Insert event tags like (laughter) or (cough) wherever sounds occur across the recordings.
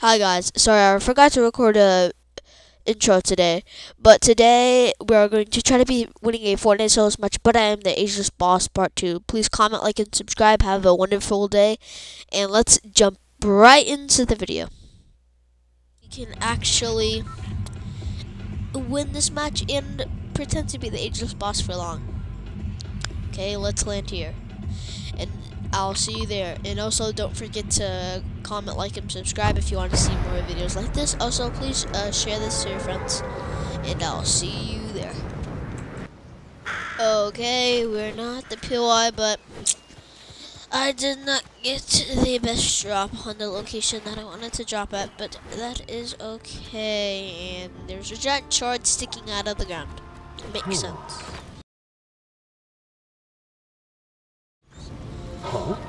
Hi guys, sorry I forgot to record a intro today, but today we are going to try to be winning a Fortnite Solos match, but I am the Ageless Boss Part 2. Please comment, like, and subscribe. Have a wonderful day, and let's jump right into the video. You can actually win this match and pretend to be the Ageless Boss for long. Okay, let's land here. I'll see you there. And also, don't forget to comment, like, and subscribe if you want to see more videos like this. Also, please uh, share this to your friends. And I'll see you there. Okay, we're not the POI, but I did not get the best drop on the location that I wanted to drop at, but that is okay. And there's a giant shard sticking out of the ground. Makes sense.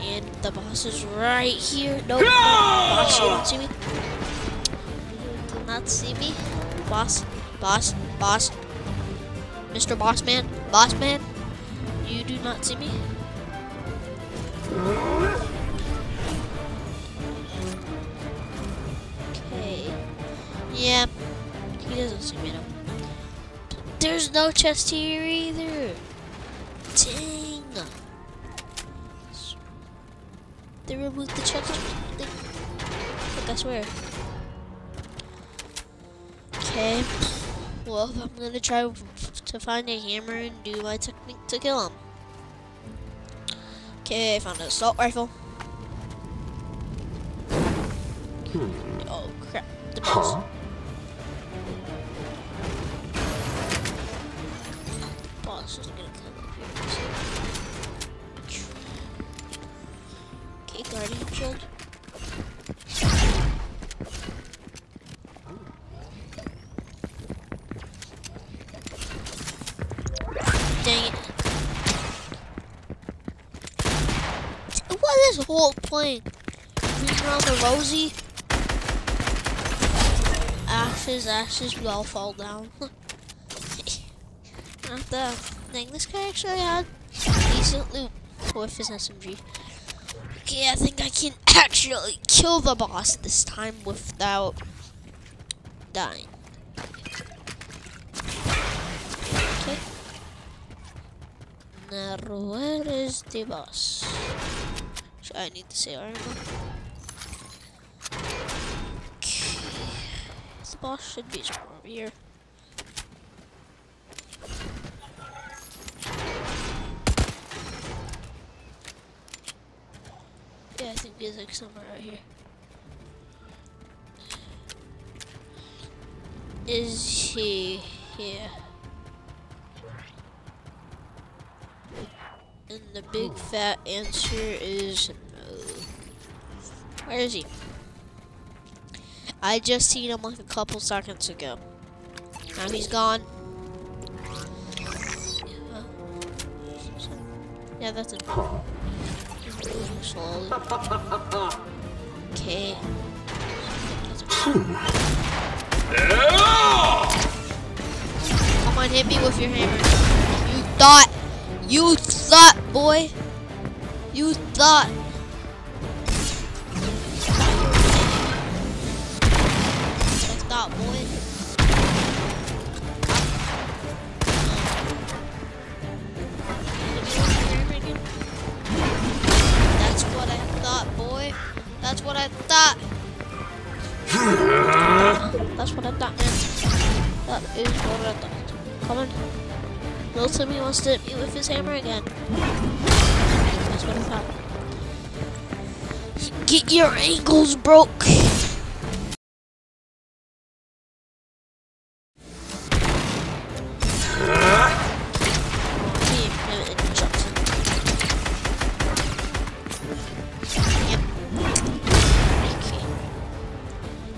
And the boss is right here. No, no, boss, you don't see me. You do not see me. Boss, boss, boss. Mr. Boss Man, Boss Man, you do not see me. Okay. Yeah, he doesn't see me though. There's no chest here either. Dang. They removed the chest thing. Look, I swear. Okay. Well, I'm gonna try to find a hammer and do my technique to kill him. Okay, I found an assault rifle. Hmm. Oh crap! The mouse. Huh? The boss is gonna Hulk playing? Reaching around the Rosie? Ashes, ashes, we all fall down. Not the thing. this guy actually had decent loot oh, with his SMG. Okay, I think I can (laughs) actually kill the boss this time without dying. Okay. Now, where is the boss? I need to say armor. Okay. The boss should be somewhere over here. Yeah, I think there's like somewhere right here. Is he here? And the big fat answer is. Where is he? I just seen him like a couple seconds ago. Now he's gone. Yeah, that's it moving slowly. Okay. Come on, hit me with your hammer. You thought. You thought, boy. You thought. Come on. Little Timmy wants to hit me with his hammer again. That's what I thought. Get your ankles broke.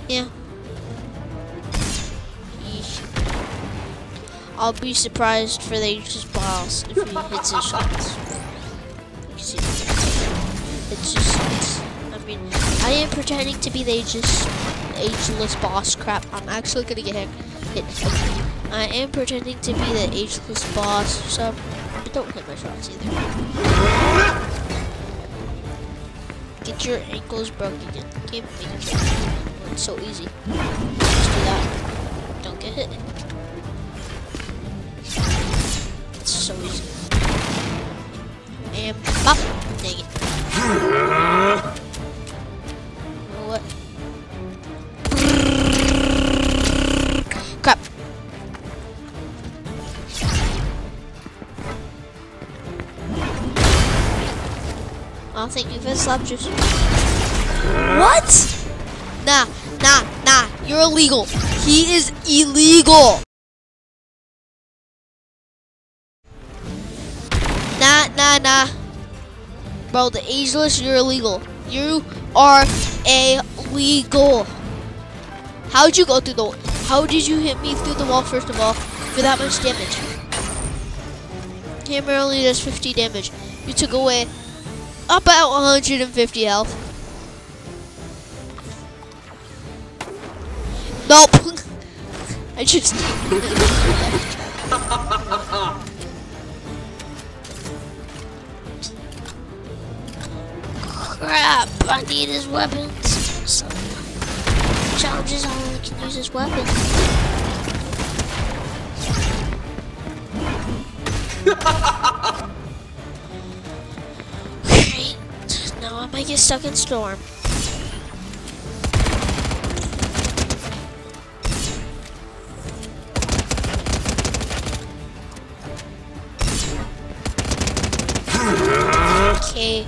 Yeah. I'll be surprised for the Aegis boss if he hits his shots. It's just, I mean, I am pretending to be the Aegis, ageless boss crap. I'm actually gonna get hit. I am pretending to be the ageless boss, so I don't hit my shots either. Get your ankles broken again. It's so easy. Just do that. Don't get hit. It's so easy. And. Dang it. What? Crap. Oh, thank you for the slap juice. What? Nah, nah, nah. You're illegal. He is illegal. Nah, nah, nah. Bro, the ageless, you're illegal. You are illegal. How'd you go through the How did you hit me through the wall, first of all, for that much damage? Hammer only does 50 damage. You took away about 150 health. Nope. (laughs) I just. (laughs) Crap! I need his weapons. So, challenges only can use his weapons. Now I might get stuck in storm. Okay.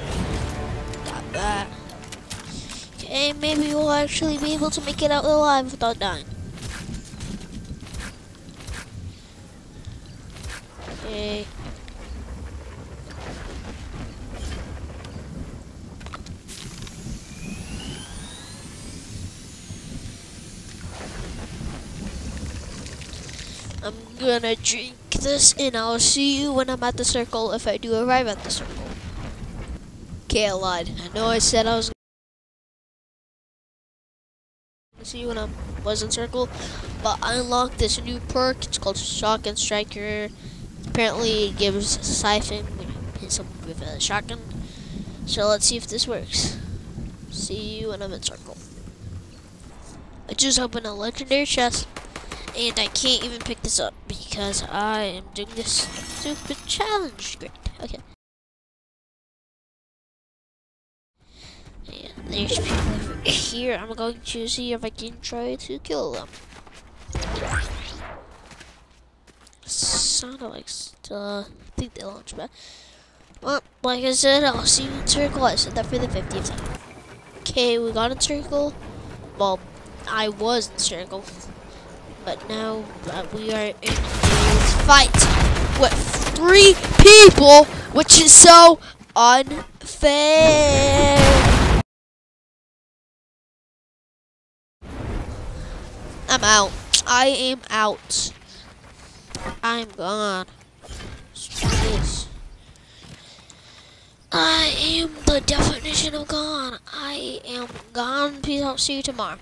Maybe we'll actually be able to make it out alive without dying. Okay. I'm gonna drink this and I'll see you when I'm at the circle if I do arrive at the circle. Okay, I lied. I know I said I was see you when I was in circle, but I unlocked this new perk. It's called Shotgun Striker. Apparently it gives Siphon when you hit someone with a shotgun. So let's see if this works. See you when I'm in circle. I just opened a legendary chest and I can't even pick this up because I am doing this stupid challenge. Great. Okay. There's people here. I'm going to see if I can try to kill them. Sound like uh, I think they launched back. Well, like I said, I'll see you in circle. I said that for the 50th time. Okay, we got in circle. Well, I was in circle. But now uh, we are in a fight with three people, which is so unfair. I'm out. I am out. I'm gone. I am the definition of gone. I am gone. Peace out. See you tomorrow.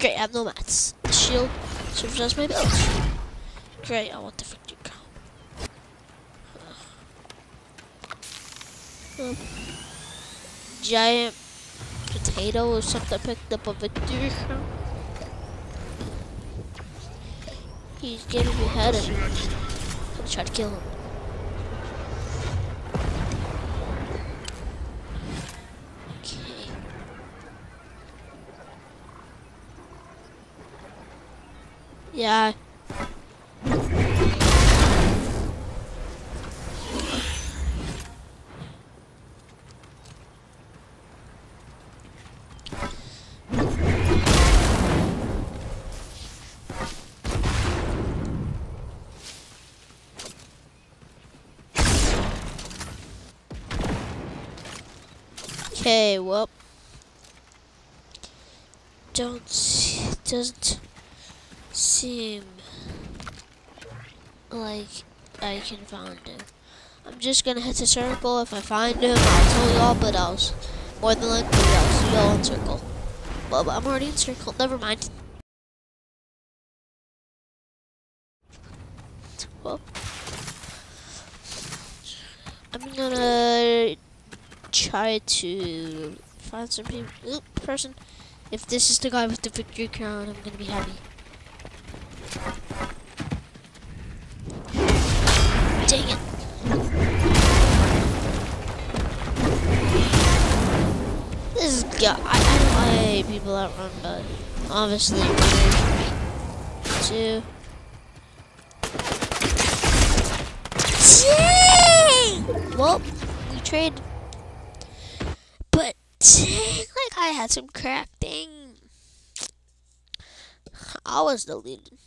Great, I have no mats. The shield serves as my belt. Great, I want the victory crown. Um, giant potato or something picked up a victory crown. He's getting beheaded. I'm gonna try to kill him. Okay. Yeah. Okay, well, don't doesn't seem like I can find him. I'm just gonna hit the circle. If I find him, I'll tell y'all, but I'll more than likely I'll see y'all in circle. Well, I'm already in circle. Never mind. Well, I'm gonna try to find some people, oop, person If this is the guy with the victory crown, I'm gonna be happy. Dang it. This is yeah, I, I don't like people that run, but obviously two. Dang! Well, we trade, but dang, (laughs) like I had some crafting. I was deleted.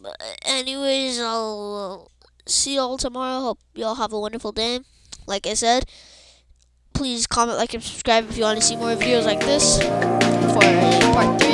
But anyways, I'll uh, see y'all tomorrow. Hope y'all have a wonderful day. Like I said please comment, like, and subscribe if you want to see more videos like this for part 3.